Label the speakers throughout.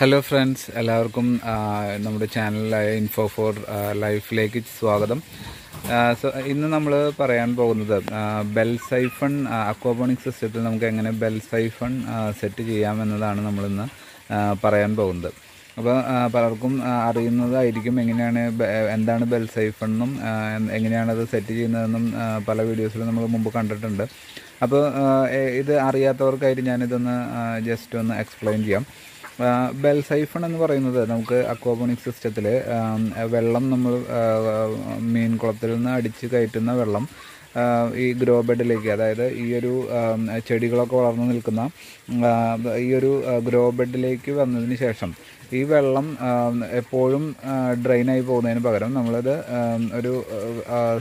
Speaker 1: Hello friends എല്ലാവർക്കും നമ്മുടെ ചാനലായ info four ലൈഫിലേക്ക് സ്വാഗതം. സോ ഇന്ന് നമ്മൾ പറയാൻ പോകുന്നത് ബെൽ സൈഫൺ അക്വാപോണിക് സിസ്റ്റത്തിൽ നമുക്ക് എങ്ങനെ ബെൽ സൈഫൺ സെറ്റ് ചെയ്യാം ചെയ്യാമെന്നതാണ് നമ്മളിന്ന് പറയാൻ പോകുന്നത്. അപ്പോൾ പലർക്കും അറിയുന്നതായിരിക്കും എങ്ങനെയാണ് എന്താണ് ബെൽ സൈഫൺ എന്നും എങ്ങനെയാണ് അത് സെറ്റ് ചെയ്യുന്നതെന്നും പല വീഡിയോസിലും നമ്മൾ മുമ്പ് കണ്ടിട്ടുണ്ട്. അപ്പോൾ ഇത് അറിയാത്തവർക്കായിട്ട് ഞാനിതൊന്ന് ജസ്റ്റ് ഒന്ന് എക്സ്പ്ലെയിൻ ചെയ്യാം. ബെൽ സൈഫൺ എന്ന് പറയുന്നത് നമുക്ക് അക്വാപോണിക് സിസ്റ്റത്തിൽ വെള്ളം നമ്മൾ മീൻ കുളത്തിൽ നിന്ന് അടിച്ച് കയറ്റുന്ന വെള്ളം ഈ ഗ്രോ ബെഡിലേക്ക് അതായത് ഈ ഒരു ചെടികളൊക്കെ വളർന്നു നിൽക്കുന്ന ഈ ഒരു ഗ്രോ ബെഡിലേക്ക് വന്നതിന് ശേഷം ഈ വെള്ളം എപ്പോഴും ഡ്രെയിനായി പോകുന്നതിന് പകരം നമ്മളത് ഒരു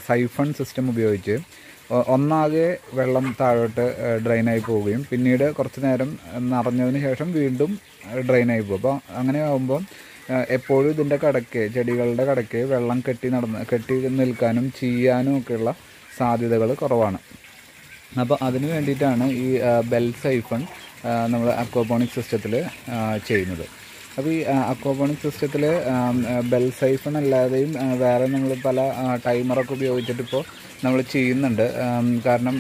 Speaker 1: സൈഫൺ സിസ്റ്റം ഉപയോഗിച്ച് ഒന്നാകെ വെള്ളം താഴോട്ട് ഡ്രെയിനായി പോവുകയും പിന്നീട് കുറച്ച് നേരം നിറഞ്ഞതിന് ശേഷം വീണ്ടും ഡ്രെയിനായി പോകും. അപ്പോൾ അങ്ങനെ ആകുമ്പം എപ്പോഴും ഇതിന്റെ കടക്ക് ചെടികളുടെ കടക്ക് വെള്ളം കെട്ടി നടന്ന് കെട്ടി നിൽക്കാനും ചെയ്യാനും ഒക്കെയുള്ള സാധ്യതകൾ കുറവാണ്. അപ്പോൾ അതിന് വേണ്ടിയിട്ടാണ് ഈ ബെൽ സൈഫൺ നമ്മൾ അക്വാപോണിക് സിസ്റ്റത്തിൽ ചെയ്യുന്നത്. അപ്പോൾ ഈ അക്വാപോണിക് സിസ്റ്റത്തിൽ ബെൽ സൈഫൺ അല്ലാതെയും വേറെ നമ്മൾ പല ടൈമറൊക്കെ ഉപയോഗിച്ചിട്ട് ഇപ്പോൾ നമ്മൾ ചെയ്യുന്നുണ്ട്. കാരണം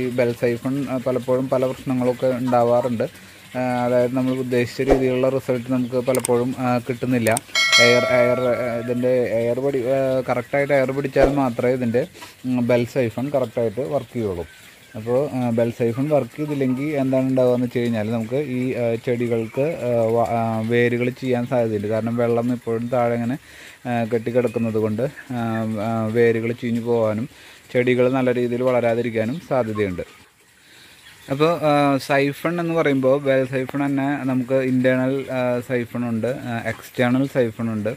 Speaker 1: ഈ ബെൽ സൈഫൺ പലപ്പോഴും പല പ്രശ്നങ്ങളൊക്കെ ഉണ്ടാവാറുണ്ട്. അതായത് നമ്മൾ ഉദ്ദേശിച്ച രീതിയിലുള്ള റിസൾട്ട് നമുക്ക് പലപ്പോഴും കിട്ടുന്നില്ല. എയർ എയർ ഇതിന്റെ എയർ പിടി കറക്റ്റായിട്ട് എയർ പിടിച്ചാൽ മാത്രമേ ഇതിന്റെ ബെൽ സൈഫൺ കറക്റ്റായിട്ട് വർക്ക് ചെയ്യുള്ളൂ. അപ്പോൾ ബെൽ സൈഫൺ വർക്ക് ചെയ്തില്ലെങ്കിൽ എന്താണ് ഉണ്ടാവുക എന്ന് വെച്ച് കഴിഞ്ഞാൽ നമുക്ക് ഈ ചെടികൾക്ക് വേരുകൾ ചെയ്യാൻ സാധ്യതയുണ്ട്. കാരണം വെള്ളം ഇപ്പോഴും താഴെ ഇങ്ങനെ കെട്ടിക്കിടക്കുന്നത് കൊണ്ട് വേരുകൾ ചീഞ്ഞു പോകാനും ചെടികൾ നല്ല രീതിയിൽ വളരാതിരിക്കാനും സാധ്യതയുണ്ട്. അപ്പോൾ സൈഫൺ എന്ന് പറയുമ്പോൾ ബെൽ സൈഫൺ തന്നെ നമുക്ക് ഇന്റേർണൽ സൈഫൺ ഉണ്ട് എക്സ്റ്റേണൽ സൈഫൺ ഉണ്ട്.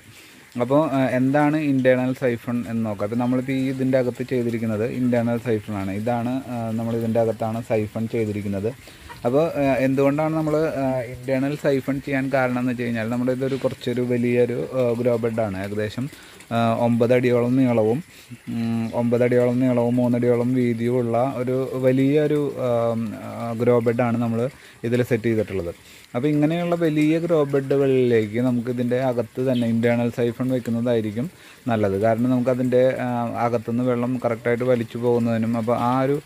Speaker 1: അപ്പോൾ എന്താണ് ഇന്റേർണൽ സൈഫൺ എന്ന് നോക്കാം. അപ്പോൾ നമ്മളിപ്പോൾ ഈ ഇതിന്റെ അകത്ത് ചെയ്തിരിക്കുന്നത് ഇന്റേർണൽ സൈഫൺ ആണ്. ഇതാണ് നമ്മൾ ഇതിന്റെ അകത്താണ് സൈഫൺ ചെയ്തിരിക്കുന്നത്. അപ്പോൾ എന്തുകൊണ്ടാണ് നമ്മൾ ഇന്റേർണൽ സൈഫൺ ചെയ്യാൻ കാരണം എന്ന് വെച്ച് കഴിഞ്ഞാൽ നമ്മുടെ ഇതൊരു കുറച്ചൊരു വലിയൊരു ഗ്രോ ബെഡാണ് ഏകദേശം ഒമ്പതടിയോളം നീളവും ഒമ്പതടിയോളം നീളവും മൂന്നടിയോളം വീതിയുമുള്ള ഒരു വലിയൊരു ഗ്രോ ബെഡാണ് നമ്മൾ ഇതിൽ സെറ്റ് ചെയ്തിട്ടുള്ളത്. അപ്പോൾ ഇങ്ങനെയുള്ള വലിയ ഗ്രോ ബെഡുകളിലേക്ക് നമുക്ക് ഇതിന്റെ അകത്ത് തന്നെ ഇന്റേർണൽ സൈഫൺ വെക്കുന്നതായിരിക്കും നല്ലത്. കാരണം നമുക്കതിന്റെ അകത്തുനിന്ന് വെള്ളം കറക്റ്റായിട്ട് വലിച്ചു പോകുന്നതിനും അപ്പോൾ ആ ഒരു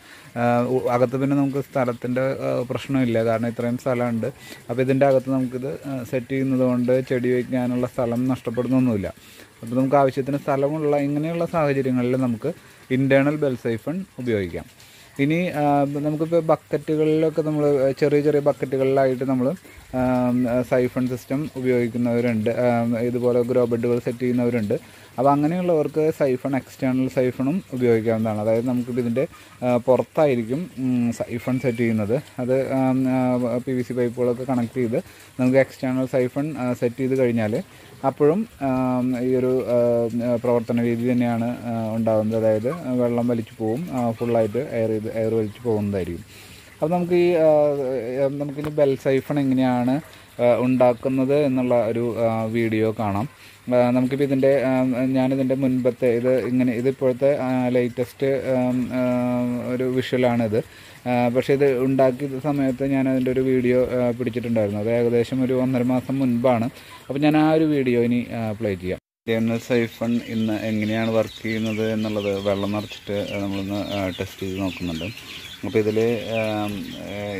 Speaker 1: അകത്ത് പിന്നെ നമുക്ക് സ്ഥലത്തിന്റെ പ്രശ്നമില്ല. കാരണം ഇത്രയും സ്ഥലമുണ്ട്. അപ്പോൾ ഇതിന്റെ അകത്ത് നമുക്കിത് സെറ്റ് ചെയ്യുന്നത് കൊണ്ട് ചെടി വയ്ക്കാനുള്ള സ്ഥലം നഷ്ടപ്പെടുന്നൊന്നുമില്ല. അപ്പോൾ നമുക്ക് ആവശ്യത്തിന് സ്ഥലമുള്ള ഇങ്ങനെയുള്ള സാഹചര്യങ്ങളിൽ നമുക്ക് ഇന്റേർണൽ ബെൽ സൈഫൺ ഉപയോഗിക്കാം. ഇനി നമുക്കിപ്പോൾ ബക്കറ്റുകളിലൊക്കെ നമ്മൾ ചെറിയ ചെറിയ ബക്കറ്റുകളിലായിട്ട് നമ്മൾ സൈഫൺ സിസ്റ്റം ഉപയോഗിക്കുന്നവരുണ്ട്. ഇതുപോലെ ഗ്രോ ബെഡുകൾ സെറ്റ് ചെയ്യുന്നവരുണ്ട്. അപ്പോൾ അങ്ങനെയുള്ളവർക്ക് സൈഫൺ എക്സ്റ്റേണൽ സൈഫണും ഉപയോഗിക്കാവുന്നതാണ്. അതായത് നമുക്കിപ്പോൾ ഇതിന്റെ പുറത്തായിരിക്കും സൈഫൺ സെറ്റ് ചെയ്യുന്നത്. അത് പി വി സി പൈപ്പുകളൊക്കെ കണക്ട് ചെയ്ത് നമുക്ക് എക്സ്റ്റേണൽ സൈഫൺ സെറ്റ് ചെയ്ത് കഴിഞ്ഞാൽ അപ്പോഴും ഈ ഒരു പ്രവർത്തന രീതി തന്നെയാണ് ഉണ്ടാകുന്നത് അതായത് വെള്ളം വലിച്ചു ആ, ഫുള്ളായിട്ട് എയർ ചെയ്ത് എയർ വലിച്ചു പോകുന്നതായിരിക്കും. അപ്പോൾ നമുക്ക് ഈ നമുക്കിനി ബെൽ സൈഫൺ എങ്ങനെയാണ് ഉണ്ടാക്കുന്നത് എന്നുള്ള ഒരു വീഡിയോ കാണാം. നമുക്കിപ്പോൾ ഇതിന്റെ ഞാനിതിന്റെ മുൻപത്തെ ഇത് ഇങ്ങനെ ഇതിപ്പോഴത്തെ ലേറ്റസ്റ്റ് ഒരു വിഷ്വലാണിത് പക്ഷേ ഇത് ഉണ്ടാക്കിയ സമയത്ത് ഞാൻ അതിന്റെ ഒരു വീഡിയോ പിടിച്ചിട്ടുണ്ടായിരുന്നു. അത് ഏകദേശം ഒരു ഒന്നര മാസം മുൻപാണ്. അപ്പോൾ ഞാൻ ആ ഒരു വീഡിയോ ഇനി പ്ലേ ചെയ്യാം. ഇന്റേണൽ സൈഫൺ ഇന്ന് എങ്ങനെയാണ് വർക്ക് ചെയ്യുന്നത് എന്നുള്ളത് വെള്ളം നിറച്ചിട്ട് നമ്മളൊന്ന് ടെസ്റ്റ് ചെയ്ത് നോക്കുന്നുണ്ട്. അപ്പോൾ ഇതിൽ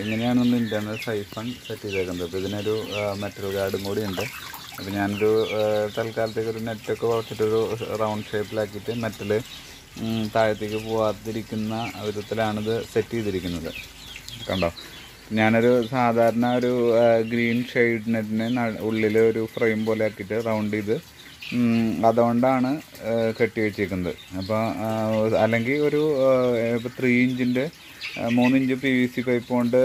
Speaker 1: ഇങ്ങനെയാണ് നമ്മൾ സൈഫൺ സെറ്റ് ചെയ്തേക്കുന്നത്? അപ്പോൾ ഇതിനൊരു മെറ്റൽ ഗാർഡും കൂടി ഉണ്ട്. അപ്പോൾ ഞാനൊരു തൽക്കാലത്തേക്ക് ഒരു നെറ്റൊക്കെ വളച്ചിട്ടൊരു റൗണ്ട് ഷേപ്പിലാക്കിയിട്ട് മെറ്റൽ താഴത്തേക്ക് പോവാതിരിക്കുന്ന വിധത്തിലാണിത് സെറ്റ് ചെയ്തിരിക്കുന്നത്. കണ്ടോ? ഞാനൊരു സാധാരണ ഒരു ഗ്രീൻ ഷെയ്ഡ് നെറ്റിന് ഉള്ളിൽ ഒരു ഫ്രെയിം പോലെ ആക്കിയിട്ട് റൗണ്ട് ചെയ്ത് അതുകൊണ്ടാണ് കെട്ടി വെച്ചേക്കുന്നത്. അപ്പോൾ അല്ലെങ്കിൽ ഒരു ഇപ്പോൾ ത്രീ ഇഞ്ചിന്റെ മൂന്നിഞ്ച് പി വി സി പൈപ്പ് കൊണ്ട്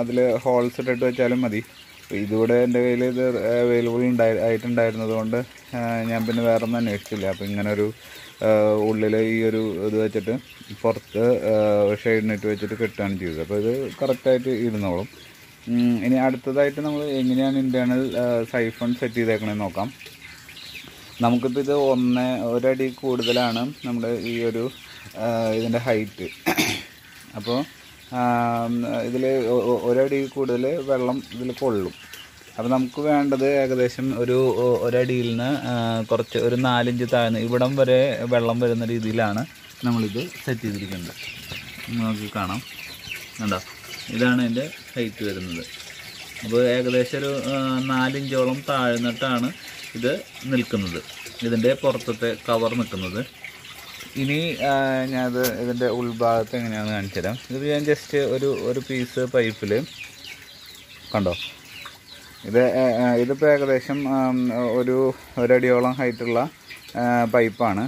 Speaker 1: അതിൽ ഹോൾസ് ഇട്ടിട്ട് വെച്ചാലും മതി. അപ്പോൾ ഇതുകൂടെ എന്റെ കയ്യിൽ ഇത് അവൈലബിൾ ഉണ്ടായി ആയിട്ടുണ്ടായിരുന്നത് കൊണ്ട് ഞാൻ പിന്നെ വേറെ ഒന്നും അന്വേഷിച്ചില്ല. അപ്പോൾ ഇങ്ങനൊരു ഉള്ളിൽ ഈ ഒരു ഇത് വെച്ചിട്ട് പുറത്ത് ഷെയ്ഡിനിട്ട് വെച്ചിട്ട് കെട്ടുകയാണ് ചെയ്തത്. അപ്പോൾ ഇത് കറക്റ്റായിട്ട് ഇരുന്നോളും. ഇനി അടുത്തതായിട്ട് നമ്മൾ എങ്ങനെയാണ് ഇന്റേണൽ സൈഫൺ സെറ്റ് ചെയ്തേക്കണമെന്ന് നോക്കാം. നമുക്കിപ്പോൾ ഇത് ഒന്ന് ഒരടി കൂടുതലാണ് നമ്മുടെ ഈ ഒരു ഇതിന്റെ ഹൈറ്റ് അപ്പോൾ ഇതിൽ ഒരടി കൂടുതൽ വെള്ളം ഇതിൽ കൊള്ളും. അപ്പോൾ നമുക്ക് വേണ്ടത് ഏകദേശം ഒരു ഒരടിയിൽ നിന്ന് കുറച്ച് ഒരു നാലിഞ്ച് താഴ്ന്ന് ഇവിടം വരെ വെള്ളം വരുന്ന രീതിയിലാണ് നമ്മളിത് സെറ്റ് ചെയ്തിരിക്കുന്നത്. നമുക്ക് കാണാം. കണ്ടോ? ഇതാണ് എന്റെ ഹൈറ്റ് വരുന്നത്. അപ്പോൾ ഏകദേശം ഒരു നാലിഞ്ചോളം താഴ്ന്നിട്ടാണ് ഇത് നിൽക്കുന്നത്. ഇതിന്റെ പുറത്തത്തെ കവർ നിൽക്കുന്നത്. ഇനി ഞാനത് ഇതിന്റെ ഉൾഭാഗത്ത് എങ്ങനെയാണെന്ന് കാണിച്ചു തരാം. ഇത് ഞാൻ ജസ്റ്റ് ഒരു ഒരു പീസ് പൈപ്പിൽ കണ്ടോ? ഇത് ഇതിപ്പോൾ ഏകദേശം ഒരു ഒരടിയോളം ഹൈറ്റുള്ള പൈപ്പാണ്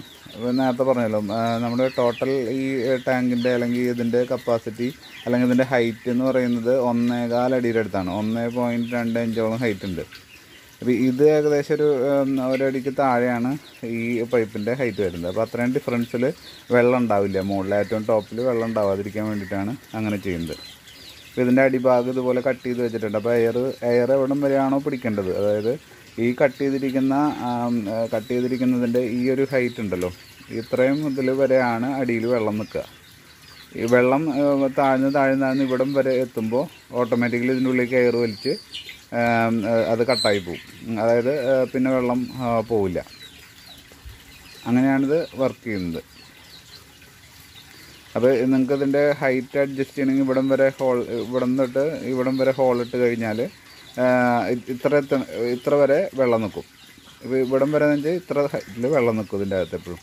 Speaker 1: നേരത്തെ പറഞ്ഞല്ലോ നമ്മുടെ ടോട്ടൽ ഈ ടാങ്കിന്റെ അല്ലെങ്കിൽ ഇതിന്റെ കപ്പാസിറ്റി അല്ലെങ്കിൽ ഇതിന്റെ ഹൈറ്റ് എന്ന് പറയുന്നത് ഒന്നേകാൽ അടിയുടെ അടുത്താണ്. ഒന്നേ പോയിന്റ് രണ്ട് അഞ്ചോളം ഹൈറ്റ് ഉണ്ട്. അപ്പോൾ ഇത് ഏകദേശം ഒരു ഒരടിക്ക് താഴെയാണ് ഈ പൈപ്പിന്റെ ഹൈറ്റ് വരുന്നത്. അപ്പോൾ അത്രയും ഡിഫറൻസിൽ വെള്ളം ഉണ്ടാവില്ല. മുകളിൽ ഏറ്റവും ടോപ്പിൽ വെള്ളം ഉണ്ടാവാതിരിക്കാൻ വേണ്ടിയിട്ടാണ് അങ്ങനെ ചെയ്യുന്നത്. അപ്പോൾ ഇതിന്റെ അടിഭാഗം ഇതുപോലെ കട്ട് ചെയ്ത് വെച്ചിട്ടുണ്ട്. അപ്പോൾ എയർ എയർ എവിടം വരെയാണോ പിടിക്കേണ്ടത്? അതായത് ഈ കട്ട് ചെയ്തിരിക്കുന്ന കട്ട് ചെയ്തിരിക്കുന്നതിന്റെ ഈ ഒരു ഹൈറ്റ് ഉണ്ടല്ലോ ഇത്രയും ഇതിൽ വരെയാണ് അടിയിൽ വെള്ളം നിൽക്കുക. ഈ വെള്ളം താഴ്ന്ന് താഴ്ന്ന് താഴ്ന്ന് ഇവിടം വരെ എത്തുമ്പോൾ ഓട്ടോമാറ്റിക്കലി ഇതിന്റെ ഉള്ളിലേക്ക് എയർ വലിച്ച് അത് കട്ടായി പോവും. അതായത് പിന്നെ വെള്ളം പോവില്ല. അങ്ങനെയാണിത് വർക്ക് ചെയ്യുന്നത്. അപ്പോൾ നിങ്ങൾക്ക് ഇതിന്റെ ഹൈറ്റ് അഡ്ജസ്റ്റ് ചെയ്യണമെങ്കിൽ ഇവിടം വരെ ഹോൾ ഇവിടം തൊട്ട് ഇവിടം വരെ ഹോൾ ഇട്ട് കഴിഞ്ഞാൽ ഇത്ര ഇത്ര വരെ വെള്ളം നിൽക്കും. ഇപ്പോൾ ഇവിടം വരെ എന്ന് വെച്ചാൽ ഇത്ര ഹൈറ്റിൽ വെള്ളം നിൽക്കും ഇതിന്റെ അകത്ത് എപ്പോഴും.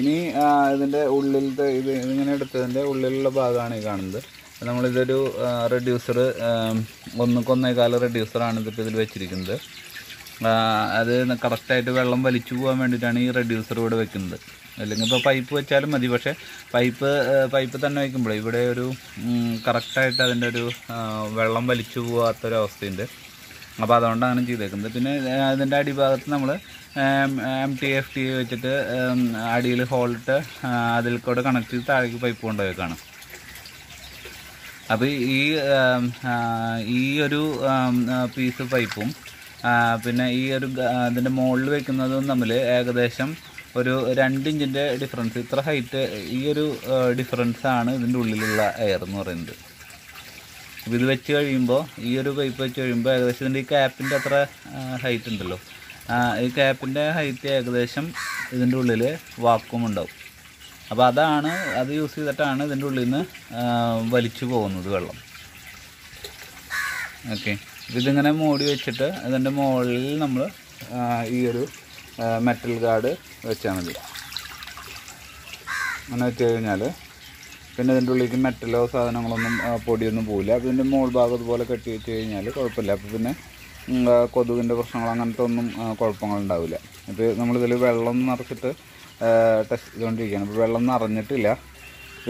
Speaker 1: ഇനി ഇതിന്റെ ഉള്ളിലത്തെ ഇത് ഇതിങ്ങനെ എടുത്തതിന്റെ ഉള്ളിലുള്ള ഭാഗമാണ് ഈ കാണുന്നത്. നമ്മളിതൊരു റെഡ്യൂസർ ഒന്നുക്കൊന്നേകാല റെഡ്യൂസറാണ് ഇതിപ്പോൾ ഇതിൽ വെച്ചിരിക്കുന്നത്. അത് കറക്റ്റായിട്ട് വെള്ളം വലിച്ചു പോകാൻ വേണ്ടിയിട്ടാണ് ഈ റെഡ്യൂസർ ഇവിടെ വെക്കുന്നത്. അല്ലെങ്കിൽ ഇപ്പോൾ പൈപ്പ് വെച്ചാലും മതി. പക്ഷേ പൈപ്പ് പൈപ്പ് തന്നെ വയ്ക്കുമ്പോൾ ഇവിടെ ഒരു കറക്റ്റായിട്ട് അതിന്റെ ഒരു വെള്ളം വലിച്ചു പോകാത്തൊരവസ്ഥയുണ്ട് അപ്പോൾ അതുകൊണ്ടാണ് ചെയ്തേക്കുന്നത്. പിന്നെ അതിന്റെ അടിഭാഗത്ത് നമ്മൾ എം ടി എഫ് ടി വെച്ചിട്ട് അടിയിൽ ഹോളിട്ട് അതിൽ കൂടെ കണക്ട് ചെയ്ത് താഴേക്ക് പൈപ്പ് കൊണ്ടുപോയേക്കാണ്. അപ്പോൾ ഈ ഈ ഒരു പീസ് പൈപ്പും പിന്നെ ഈ ഒരു അതിന്റെ മുകളിൽ വെക്കുന്നതും തമ്മിൽ ഏകദേശം ഒരു രണ്ട് ഇഞ്ചിന്റെ ഡിഫറൻസ് ഇത്ര ഹൈറ്റ് ഈ ഒരു ഡിഫറൻസാണ് ഇതിന്റെ ഉള്ളിലുള്ള എയർ എന്ന് പറയുന്നത്. അപ്പോൾ ഇത് വെച്ച് കഴിയുമ്പോൾ ഈ ഒരു പൈപ്പ് വെച്ച് കഴിയുമ്പോൾ ഏകദേശം ഇതിന്റെ ഈ ക്യാപ്പിന്റെ അത്ര ഹൈറ്റ് ഉണ്ടല്ലോ. ഈ ക്യാപ്പിന്റെ ഹൈറ്റ് ഏകദേശം ഇതിന്റെ ഉള്ളിൽ വാക്വം ഉണ്ടാവും. അപ്പോൾ അതാണ് അത് യൂസ് ചെയ്തിട്ടാണ് ഇതിന്റെ ഉള്ളിൽ നിന്ന് വലിച്ചു പോകുന്നത് വെള്ളം. ഓക്കെ. ഇതിങ്ങനെ മൂടി വെച്ചിട്ട് ഇതിന്റെ മുകളിൽ നമ്മൾ ഈ ഒരു മെറ്റൽ ഗാർഡ് വെച്ചാൽ മതി. അങ്ങനെ വെച്ച് കഴിഞ്ഞാൽ പിന്നെ ഇതിന്റെ ഉള്ളിലേക്ക് മെറ്റലോ സാധനങ്ങളൊന്നും പൊടിയൊന്നും പോവില്ല. അപ്പോൾ ഇതിന്റെ മുകൾ ഭാഗം ഇതുപോലെ കെട്ടി വെച്ച് കഴിഞ്ഞാൽ കുഴപ്പമില്ല. അപ്പോൾ പിന്നെ കൊതുകിന്റെ പ്രശ്നങ്ങൾ അങ്ങനത്തെ ഒന്നും കുഴപ്പങ്ങളുണ്ടാവില്ല ഇപ്പോൾ നമ്മളിതിൽ വെള്ളം നിറച്ചിട്ട് ടെസ്റ്റ് ചെയ്തുകൊണ്ടിരിക്കുകയാണ് ഇപ്പോൾ വെള്ളം നിറഞ്ഞിട്ടില്ല.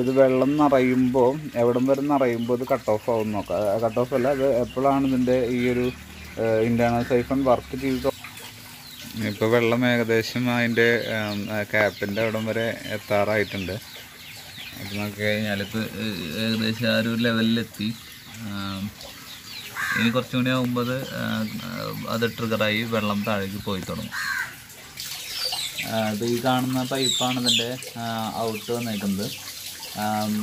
Speaker 1: ഇത് വെള്ളം നിറയുമ്പോൾ എവിടം വരെ നിറയുമ്പോൾ ഇത് കട്ട് ഓഫ് ആവും നോക്കാം. കട്ട് ഓഫ് അല്ല അത് എപ്പോഴാണ് ഇതിന്റെ ഈ ഒരു ഇന്റേർണൽ സൈഫൺ വർക്ക് ചെയ്ത് ഇപ്പോൾ വെള്ളം ഏകദേശം അതിന്റെ ക്യാപ്പിന്റെ അവിടം വരെ എത്താറായിട്ടുണ്ട്. അപ്പോൾ നോക്കി കഴിഞ്ഞാൽ ഇപ്പോൾ ഏകദേശം ആ ഒരു ലെവലിലെത്തി ഇനി കുറച്ചും കൂടി ആകുമ്പോൾ അത് അത് ട്രിഗറായി വെള്ളം താഴേക്ക് പോയി തുടങ്ങും. അപ്പോൾ ഈ കാണുന്ന പൈപ്പാണ് ഇതിന്റെ ഔട്ട് വന്നേക്കുന്നത്.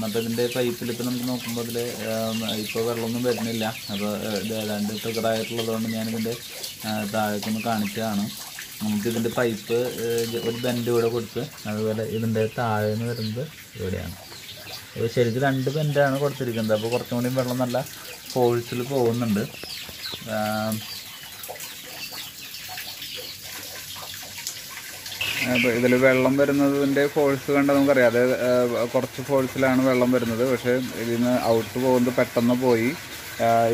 Speaker 1: അപ്പോൾ ഇതിന്റെ പൈപ്പിൽ ഇപ്പോൾ നമുക്ക് നോക്കുമ്പോൾ ഇതിൽ ഇപ്പോൾ വെള്ളമൊന്നും വരുന്നില്ല. അപ്പോൾ ഇത് ഏതാണ്ട് ട്രിഗറായിട്ടുള്ളതുകൊണ്ട് ഞാനിതിന്റെ താഴേക്കൊന്ന് കാണിച്ചതാണ്. നമുക്ക് ഇതിന്റെ പൈപ്പ് ഒരു ബെൻഡ് ഇവിടെ കൊടുത്ത് അതുപോലെ ഇതിന്റെ താഴെ നിന്ന് വരുന്നത് ഇവിടെയാണ്. അപ്പോൾ ശരിക്കും രണ്ട് ബെൻഡാണ് കൊടുത്തിരിക്കുന്നത്. അപ്പോൾ കുറച്ചും കൂടി വെള്ളം നല്ല ഫോഴ്സിൽ പോകുന്നുണ്ട് ആം, അപ്പോൾ ഇതിൽ വെള്ളം വരുന്നതിന്റെ ഫോഴ്സ് കണ്ടാൽ നമുക്കറിയാം. അത് കുറച്ച് ഫോഴ്സിലാണ് വെള്ളം വരുന്നത്. പക്ഷേ ഇതിൽ നിന്ന് ഔട്ട് പോകുന്നത് പെട്ടെന്ന് പോയി.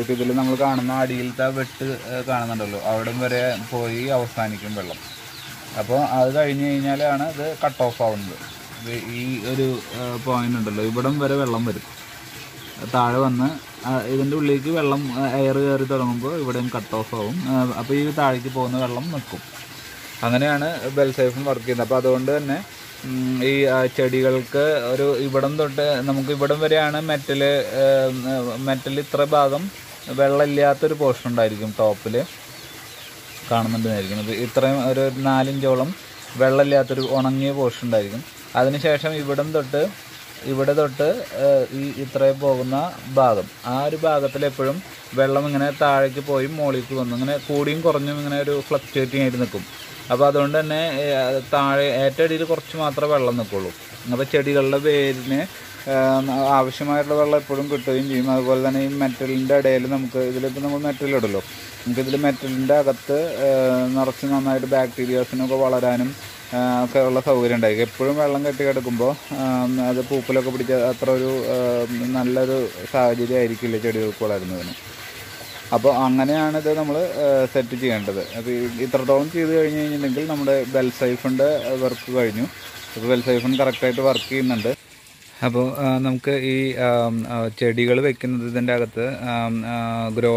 Speaker 1: ഇപ്പോൾ ഇതിൽ നമ്മൾ കാണുന്ന അടിയിലത്തെ വെട്ട് കാണുന്നുണ്ടല്ലോ. അവിടം വരെ പോയി അവസാനിക്കും വെള്ളം. അപ്പോൾ അത് കഴിഞ്ഞ് കഴിഞ്ഞാലാണ് ഇത് കട്ട് ഓഫ് ആവുന്നത്. ഈ ഒരു പോയിന്റ് ഉണ്ടല്ലോ. ഇവിടം വരെ വെള്ളം വരും. താഴെ വന്ന് ഇതിന്റെ ഉള്ളിലേക്ക് വെള്ളം എയർ കയറി തുടങ്ങുമ്പോൾ ഇവിടെയും കട്ട് ഓഫ് ആവും. അപ്പോൾ ഈ താഴേക്ക് പോകുന്ന വെള്ളം നിൽക്കും. അങ്ങനെയാണ് ബെൽ ബെൽസൈഫും വർക്ക് ചെയ്യുന്നത്. അപ്പോൾ അതുകൊണ്ട് തന്നെ ഈ ചെടികൾക്ക് ഒരു ഇവിടം തൊട്ട് നമുക്ക് ഇവിടം വരെയാണ് മെറ്റൽ മെറ്റൽ ഇത്ര ഭാഗം വെള്ളമില്ലാത്തൊരു പോർഷൻ ഉണ്ടായിരിക്കും ടോപ്പിൽ കാണുന്നുണ്ടായിരിക്കും ഇത് ഇത്രയും ഒരു നാലിഞ്ചോളം വെള്ളമില്ലാത്തൊരു ഉണങ്ങിയ പോർഷൻ ഉണ്ടായിരിക്കും. അതിനുശേഷം ഇവിടം തൊട്ട് ഇവിടെ തൊട്ട് ഈ ഇത്രയും പോകുന്ന ഭാഗം. ആ ഒരു ഭാഗത്തിൽ എപ്പോഴും വെള്ളം ഇങ്ങനെ താഴേക്ക് പോയി മോളിക്ക് വന്നു. ഇങ്ങനെ കൂടിയും കുറഞ്ഞും ഇങ്ങനെ ഒരു ഫ്ലക്ച്വേറ്റിംഗ് ആയിട്ട് നിൽക്കും. അപ്പോൾ അതുകൊണ്ട് തന്നെ താഴെ ഏറ്റടിയിൽ കുറച്ച് മാത്രമേ വെള്ളം നിൽക്കുള്ളൂ. അപ്പോൾ ചെടികളുടെ വേരിന് ആവശ്യമായിട്ടുള്ള വെള്ളം എപ്പോഴും കിട്ടുകയും ചെയ്യും. അതുപോലെ തന്നെ ഈ മെറ്റലിന്റെ ഇടയിൽ നമുക്ക് ഇതിലിപ്പോൾ നമ്മൾ മെറ്റൽ നമുക്കിതിൽ മെറ്റലിന്റെ അകത്ത് നിറച്ച് നന്നായിട്ട് ബാക്ടീരിയാസിനൊക്കെ വളരാനും ഒക്കെ ഉള്ള സൗകര്യം ഉണ്ടായി. എപ്പോഴും വെള്ളം കെട്ടി കിടക്കുമ്പോൾ അത് പൂപ്പലൊക്കെ പിടിച്ച അത്ര ഒരു നല്ലൊരു സാഹചര്യം ആയിരിക്കില്ല ചെടികൾക്ക് വളരുന്നതിന്. അപ്പോൾ അങ്ങനെയാണ് ഇത് നമ്മൾ സെറ്റ് ചെയ്യേണ്ടത്. അപ്പോൾ ഇത്രത്തോളം ചെയ്ത് കഴിഞ്ഞ് കഴിഞ്ഞിട്ടുണ്ടെങ്കിൽ നമ്മുടെ ബെൽ സൈഫിന്റെ വർക്ക് കഴിഞ്ഞു. അപ്പോൾ ബെൽ സൈഫൺ കറക്റ്റായിട്ട് വർക്ക് ചെയ്യുന്നുണ്ട്. അപ്പോൾ നമുക്ക് ഈ ചെടികൾ വെക്കുന്നത് ഇതിന്റെ അകത്ത് ഗ്രോ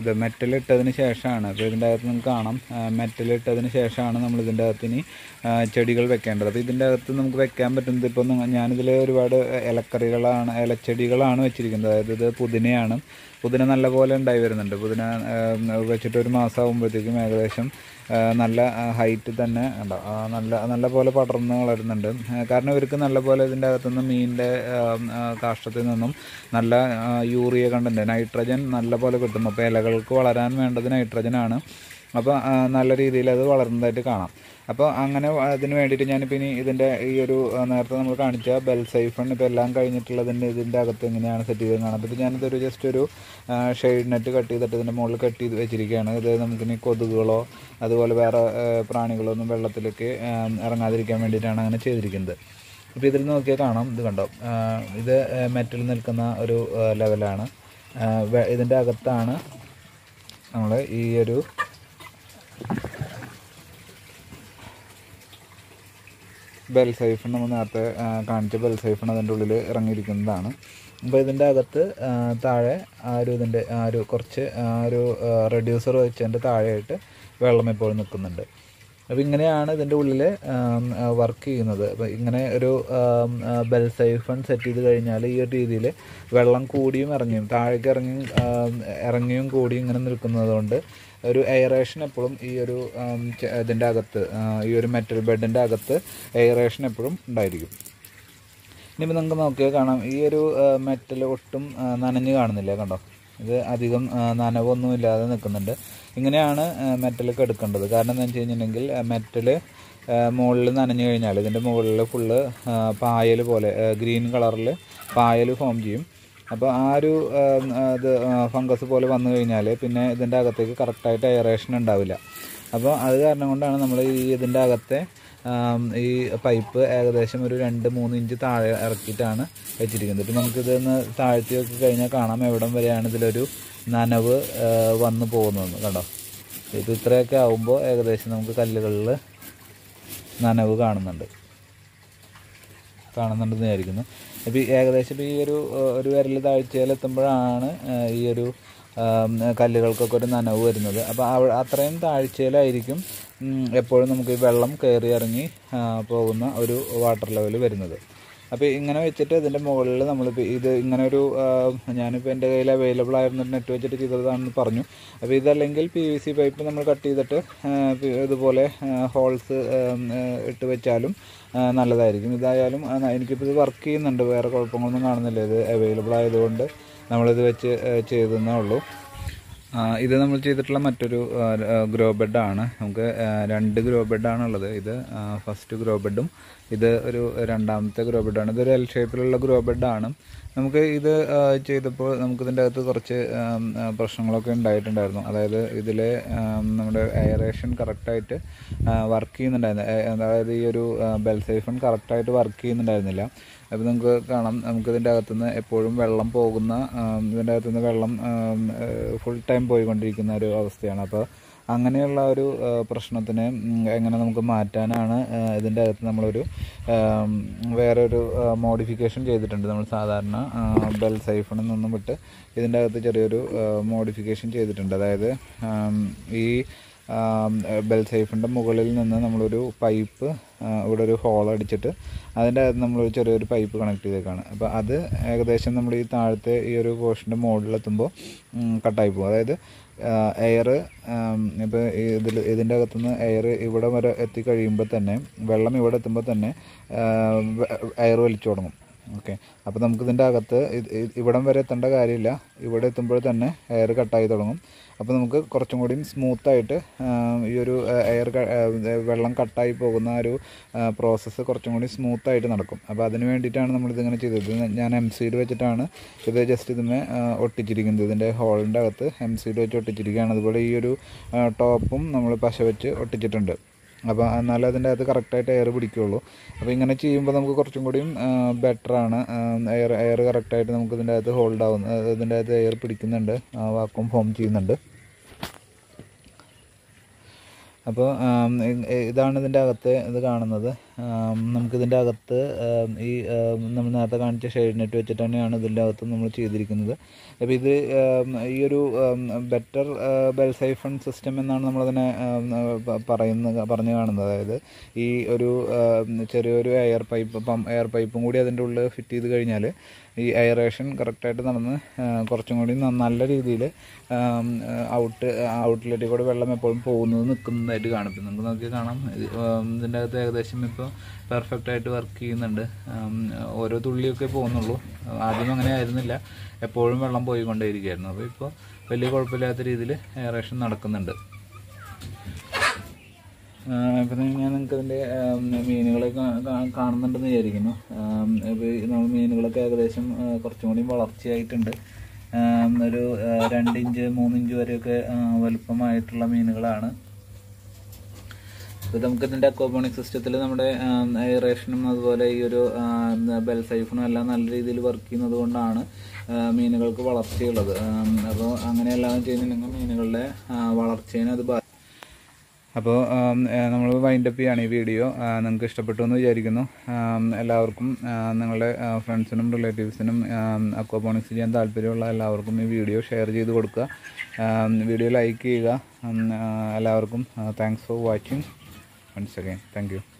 Speaker 1: ഇത് മെറ്റലിട്ടതിന് ശേഷമാണ്. അപ്പോൾ ഇതിന്റെ അകത്ത് നമുക്ക് കാണാം. മെറ്റലിട്ടതിന് ശേഷമാണ് നമ്മൾ ഇതിന്റെ അകത്ത് ഇനി ചെടികൾ വെക്കേണ്ടത്. അപ്പോൾ ഇതിന്റെ അകത്ത് നമുക്ക് വെക്കാൻ പറ്റുന്നത് ഇപ്പോൾ ഞാനിതിൽ ഒരുപാട് ഇലക്കറികളാണ് ഇലച്ചെടികളാണ് വെച്ചിരിക്കുന്നത്. അതായത് ഇത് പുതിനയാണ്. പുതിന നല്ല പോലെ ഉണ്ടായി വരുന്നുണ്ട്. പുതിന വെച്ചിട്ട് ഒരു മാസം ഏകദേശം നല്ല ഹൈറ്റ് തന്നെ ഉണ്ടാവും നല്ല നല്ല പോലെ പടർന്ന് വളരുന്നുണ്ട്. കാരണം ഇവർക്ക് നല്ല പോലെ ഇതിന്റെ അകത്തുനിന്ന് മീനിന്റെ കാഷ്ടത്തിൽ നിന്നും നല്ല യൂറിയ കണ്ടന്റ് നൈട്രജൻ നല്ല പോലെ കിട്ടും. അപ്പോൾ ഇലകൾക്ക് വളരാൻ വേണ്ടത് നൈട്രജനാണ് അപ്പോൾ നല്ല രീതിയിൽ അത് വളർന്നതായിട്ട് കാണാം. അപ്പോൾ അങ്ങനെ അതിന് വേണ്ടിയിട്ട് ഞാനിപ്പോൾ ഇനി ഇതിന്റെ ഈ ഒരു നേരത്തെ നമ്മൾ കാണിച്ച ബെൽ സൈഫൺ ഇപ്പോൾ എല്ലാം കഴിഞ്ഞിട്ടുള്ളതിന്റെ ഇതിന്റെ അകത്ത് എങ്ങനെയാണ് സെറ്റ് ചെയ്തത് കാണാം. അപ്പോൾ ഞാനിതൊരു ജസ്റ്റ് ഒരു ഷെയ്ഡ് നെറ്റ് കട്ട് ചെയ്തിട്ട് ഇതിന്റെ മുകളിൽ കട്ട് ചെയ്ത് വെച്ചിരിക്കുകയാണ്. ഇത് നമുക്കിനി കൊതുകുകളോ അതുപോലെ വേറെ പ്രാണികളോ ഒന്നും വെള്ളത്തിലേക്ക് ഇറങ്ങാതിരിക്കാൻ വേണ്ടിയിട്ടാണ് അങ്ങനെ ചെയ്തിരിക്കുന്നത്. അപ്പോൾ ഇതിൽ നോക്കിയാൽ കാണാം. ഇത് കണ്ടോ? ഇത് മെറ്റൽ നിൽക്കുന്ന ഒരു ലെവലാണ് ഇതിന്റെ അകത്താണ് നമ്മൾ ഈ ഒരു ബെൽ സൈഫൺ നമ്മൾ നേരത്തെ കാണിച്ച ബെൽ സൈഫൺ അതിന്റെ ഉള്ളിൽ ഇറങ്ങിയിരിക്കുന്നതാണ്. അപ്പോൾ ഇതിന്റെ അകത്ത് താഴെ ആ ഒരു ഇതിന്റെ ആ ഒരു കുറച്ച് ഒരു റെഡ്യൂസർ വെച്ചതിന്റെ താഴെയായിട്ട് വെള്ളം ഇപ്പോൾ നിൽക്കുന്നുണ്ട്. അപ്പോൾ ഇങ്ങനെയാണ് ഇതിന്റെ ഉള്ളിൽ വർക്ക് ചെയ്യുന്നത്. അപ്പോൾ ഇങ്ങനെ ഒരു ബെൽ സൈഫൺ സെറ്റ് ചെയ്ത് കഴിഞ്ഞാൽ ഈ ഒരു രീതിയിൽ വെള്ളം കൂടിയും ഇറങ്ങിയും താഴേക്ക് ഇറങ്ങിയും ഇറങ്ങിയും കൂടിയും ഇങ്ങനെ നിൽക്കുന്നത് കൊണ്ട് ഒരു എയറേഷൻ എപ്പോഴും ഈ ഒരു ഇതിന്റെ അകത്ത് ഈ ഒരു മെറ്റൽ ബെഡിന്റെ അകത്ത് എയറേഷൻ എപ്പോഴും ഉണ്ടായിരിക്കും. ഇനിയിപ്പോൾ നിങ്ങൾക്ക് നോക്കിയാൽ കാണാം ഈ ഒരു മെറ്റൽ ഒട്ടും നനഞ്ഞു കാണുന്നില്ല കണ്ടോ? ഇത് അധികം നനവൊന്നും ഇല്ലാതെ നിൽക്കുന്നുണ്ട്. ഇങ്ങനെയാണ് മെറ്റലൊക്കെ എടുക്കേണ്ടത്. കാരണം എന്താ വെച്ച് കഴിഞ്ഞിട്ടുണ്ടെങ്കിൽ മെറ്റൽ മുകളിൽ നനഞ്ഞു കഴിഞ്ഞാൽ ഇതിന്റെ മുകളിൽ ഫുള്ള് പായൽ പോലെ ഗ്രീൻ കളറിൽ പായൽ ഫോം ചെയ്യും. അപ്പോൾ ആ ഒരു ഇത് ഫംഗസ് പോലെ വന്നു കഴിഞ്ഞാൽ പിന്നെ ഇതിന്റെ അകത്തേക്ക് കറക്റ്റായിട്ട് എയറേഷൻ ഉണ്ടാവില്ല. അപ്പോൾ അത് കാരണം കൊണ്ടാണ് നമ്മൾ ഈ ഇതിന്റെ അകത്തെ ഈ പൈപ്പ് ഏകദേശം ഒരു രണ്ട് മൂന്ന് ഇഞ്ച് താഴെ ഇറക്കിയിട്ടാണ് വെച്ചിരിക്കുന്നത്. ഇപ്പം നമുക്കിതൊന്ന് താഴ്ത്തി വെച്ച് കഴിഞ്ഞാൽ കാണാം എവിടം വരെയാണ് ഇതിലൊരു നനവ് വന്നു പോകുന്നതെന്ന് കണ്ടോ? ഇത് ഇത്രയൊക്കെ ആവുമ്പോൾ ഏകദേശം നമുക്ക് കല്ലുകളിൽ നനവ് കാണുന്നുണ്ട്. കാണുന്നുണ്ടെന്ന് വിചാരിക്കുന്നു. ഇപ്പോൾ ഏകദേശം ഈ ഒരു ഒരു വിരൽ താഴ്ചയിലെത്തുമ്പോഴാണ് ഈ ഒരു കല്ലുകൾക്കൊക്കെ ഒരു നനവ് വരുന്നത്. അപ്പോൾ അത്രയും താഴ്ചയിലായിരിക്കും എപ്പോഴും നമുക്ക് ഈ വെള്ളം കയറി ഇറങ്ങി പോകുന്ന ഒരു വാട്ടർ ലെവൽ വരുന്നത്. അപ്പോൾ ഇങ്ങനെ വെച്ചിട്ട് ഇതിന്റെ മുകളിൽ നമ്മളിപ്പോൾ ഇത് ഇങ്ങനെ ഒരു ഞാനിപ്പോൾ എന്റെ കയ്യിൽ അവൈലബിൾ ആയിരുന്ന നെറ്റ് വെച്ചിട്ട് ചെയ്തതാണെന്ന് പറഞ്ഞു. അപ്പോൾ ഇതല്ലെങ്കിൽ പി വി സി പൈപ്പ് നമ്മൾ കട്ട് ചെയ്തിട്ട് ഇതുപോലെ ഹോൾസ് ഇട്ട് വെച്ചാലും നല്ലതായിരിക്കും. ഇതായാലും എനിക്കിപ്പോൾ ഇത് വർക്ക് ചെയ്യുന്നുണ്ട്. വേറെ കുഴപ്പങ്ങളൊന്നും കാണുന്നില്ല. ഇത് അവൈലബിൾ ആയതുകൊണ്ട് നമ്മളിത് വെച്ച് ചെയ്തെന്നേ ഉള്ളൂ. ഇത് നമ്മൾ ചെയ്തിട്ടുള്ള മറ്റൊരു ഗ്രോ ബെഡാണ് നമുക്ക് രണ്ട് ഗ്രോ ബെഡാണുള്ളത് ഇത് ഫസ്റ്റ് ഗ്രോ ബെഡും ഇത് ഒരു രണ്ടാമത്തെ ഗ്രോ ബെഡാണ്. ഇതൊരു എൽ ഷേപ്പിലുള്ള ഗ്രോ ബെഡാണ്. നമുക്ക് ഇത് ചെയ്തപ്പോൾ നമുക്ക് ഇതിന്റെ അകത്ത് കുറച്ച് പ്രശ്നങ്ങളൊക്കെ ഉണ്ടായിട്ടുണ്ടായിരുന്നു. അതായത് ഇതിൽ നമ്മുടെ എയറേഷൻ കറക്റ്റായിട്ട് വർക്ക് ചെയ്യുന്നുണ്ടായിരുന്നു. അതായത് ഈ ഒരു ബെൽ സൈഫൺ കറക്റ്റായിട്ട് വർക്ക് ചെയ്യുന്നുണ്ടായിരുന്നില്ല. അപ്പോൾ നമുക്ക് കാണാം നമുക്ക് ഇതിന്റെ അകത്തുനിന്ന് എപ്പോഴും വെള്ളം പോകുന്ന ഇതിന്റെ അകത്തുനിന്ന് വെള്ളം ഫുൾ ടൈം പോയിക്കൊണ്ടിരിക്കുന്ന ഒരു അവസ്ഥയാണ്. അപ്പോൾ അങ്ങനെയുള്ള ഒരു പ്രശ്നത്തിനെ എങ്ങനെ നമുക്ക് മാറ്റാനാണ് ഇതിന്റെ അകത്ത് നമ്മളൊരു വേറെ ഒരു മോഡിഫിക്കേഷൻ ചെയ്തിട്ടുണ്ട്. നമ്മൾ സാധാരണ ബെൽ സൈഫണിൽ നിന്നും വിട്ട് ഇതിന്റെ അകത്ത് ചെറിയൊരു മോഡിഫിക്കേഷൻ ചെയ്തിട്ടുണ്ട്. അതായത് ഈ ബെൽ സൈഫിന്റെ മുകളിൽ നിന്ന് നമ്മളൊരു പൈപ്പ് ഇവിടെ ഒരു ഹോൾ അടിച്ചിട്ട് അതിന്റെ അകത്ത് നമ്മളൊരു ചെറിയൊരു പൈപ്പ് കണക്ട് ചെയ്തേക്കാണ്. അപ്പോൾ അത് ഏകദേശം നമ്മൾ ഈ താഴത്തെ ഈ ഒരു പോർഷന്റെ മുകളിലെത്തുമ്പോൾ കട്ടായി പോകും. അതായത് എയർ ഇപ്പോൾ ഇതിൽ ഇതിന്റെ അകത്തുനിന്ന് എയർ ഇവിടെ വരെ എത്തിക്കഴിയുമ്പോൾ തന്നെ വെള്ളം ഇവിടെ എത്തുമ്പോൾ തന്നെ എയർ വലിച്ചു തുടങ്ങും. ഓക്കെ അപ്പോൾ നമുക്കിതിന്റെ അകത്ത് ഇവിടം വരെ എത്തേണ്ട കാര്യമില്ല. ഇവിടെ എത്തുമ്പോൾ തന്നെ എയർ കട്ടായി തുടങ്ങും. അപ്പോൾ നമുക്ക് കുറച്ചും കൂടിയും സ്മൂത്തായിട്ട് ഈ ഒരു എയർ വെള്ളം കട്ടായി പോകുന്ന ഒരു പ്രോസസ്സ് കുറച്ചും കൂടി സ്മൂത്തായിട്ട് നടക്കും. അപ്പോൾ അതിന് വേണ്ടിയിട്ടാണ് നമ്മളിതിങ്ങനെ ചെയ്തത്. ഞാൻ എം സീഡ് വെച്ചിട്ടാണ് ഇത് ജസ്റ്റ് ഇതിന് ഒട്ടിച്ചിരിക്കുന്നത്. ഇതിന്റെ ഹോളിന്റെ അകത്ത് എം സീഡ് വെച്ച് ഒട്ടിച്ചിരിക്കുകയാണ്. അതുപോലെ ഈ ഒരു ടോപ്പും നമ്മൾ പശ വെച്ച് ഒട്ടിച്ചിട്ടുണ്ട്. അപ്പോൾ എന്നാലേ അതിന്റെ അകത്ത് കറക്റ്റായിട്ട് എയർ പിടിക്കുകയുള്ളൂ അപ്പോൾ ഇങ്ങനെ ചെയ്യുമ്പോൾ നമുക്ക് കുറച്ചും കൂടിയും ബെറ്ററാണ് എയർ എയർ കറക്റ്റായിട്ട് നമുക്ക് ഇതിന്റെ അകത്ത് ഹോൾഡ് ആവുന്ന ഇതിന്റെ അകത്ത് എയർ പിടിക്കുന്നുണ്ട്. വാക്കും ഫോം ചെയ്യുന്നുണ്ട്. അപ്പോൾ ഇതാണ് ഇതിന്റെ അകത്ത് ഇത് കാണുന്നത്. നമുക്കിതിന്റെ അകത്ത് ഈ നമ്മൾ നേരത്തെ കാണിച്ച ഷെയ്ഡ് നെറ്റ് വെച്ചിട്ട് തന്നെയാണ് ഇതിന്റെ അകത്ത് നമ്മൾ ചെയ്തിരിക്കുന്നത്. അപ്പോൾ ഇത് ഈ ഒരു ബെറ്റർ ബെൽ സൈഫൺ സിസ്റ്റം എന്നാണ് നമ്മളതിനെ പറയുന്ന പറഞ്ഞു കാണുന്നത്. അതായത് ഈ ഒരു ചെറിയൊരു എയർ പൈപ്പ് എയർ പൈപ്പും കൂടി അതിന്റെ ഉള്ളിൽ ഫിറ്റ് ചെയ്ത് കഴിഞ്ഞാൽ ഈ എയറേഷൻ കറക്റ്റായിട്ട് നടന്ന് കുറച്ചും കൂടി നല്ല രീതിയിൽ ഔട്ട് ഔട്ട്ലെറ്റിൽ കൂടെ വെള്ളം എപ്പോഴും പോകുന്നത് നിൽക്കുന്നതായിട്ട് കാണിക്കും നമുക്ക് നോക്കി കാണാം. ഇതിന്റെ അകത്ത് ഏകദേശം ഇപ്പോൾ പെർഫെക്റ്റ് ആയിട്ട് വർക്ക് ചെയ്യുന്നുണ്ട്. ഓരോ തുള്ളിയൊക്കെ പോകുന്നുള്ളൂ. ആദ്യം അങ്ങനെ ആയിരുന്നില്ല. എപ്പോഴും വെള്ളം പോയിക്കൊണ്ടേയിരിക്കുകയായിരുന്നു അപ്പോൾ ഇപ്പോൾ വലിയ കുഴപ്പമില്ലാത്ത രീതിയിൽ എയറേഷൻ നടക്കുന്നുണ്ട്. ഇപ്പം ഞാൻ നിങ്ങൾക്ക് അതിന്റെ മീനുകളെ കാണുന്നുണ്ടെന്ന് വിചാരിക്കുന്നു. ഇപ്പോൾ നമ്മൾ മീനുകളൊക്കെ ഏകദേശം കുറച്ചും കൂടി വളർച്ചയായിട്ടുണ്ട്. ഒരു രണ്ടിഞ്ച് രണ്ട് ഇഞ്ച് ഇഞ്ച് വരെയൊക്കെ വലുപ്പമായിട്ടുള്ള മീനുകളാണ്. ഇത് നമുക്ക് ഇതിന്റെ അക്വാപോണിക് സിസ്റ്റത്തിൽ നമ്മുടെ എയറേഷനും അതുപോലെ ഈ ഒരു ബെൽ സൈഫണും എല്ലാം നല്ല രീതിയിൽ വർക്ക് ചെയ്യുന്നത് കൊണ്ടാണ് മീനുകൾക്ക് വളർച്ചയുള്ളത്. അപ്പോൾ അങ്ങനെയെല്ലാം ചെയ്യുന്നുണ്ടെങ്കിൽ മീനുകളുടെ വളർച്ചേനെ അത് അപ്പോൾ നമ്മൾ വൈൻഡപ്പ് ചെയ്യാണ് ഈ വീഡിയോ നിങ്ങൾക്ക് ഇഷ്ടപ്പെട്ടു എന്ന് വിചാരിക്കുന്നു. എല്ലാവർക്കും നിങ്ങളുടെ ഫ്രണ്ട്സിനും റിലേറ്റീവ്സിനും അക്വാപോണിക്സ് ചെയ്യാൻ താല്പര്യമുള്ള എല്ലാവർക്കും ഈ വീഡിയോ ഷെയർ ചെയ്ത് കൊടുക്കുക. വീഡിയോ ലൈക്ക് ചെയ്യുക. എല്ലാവർക്കും thanks for watching once again thank you.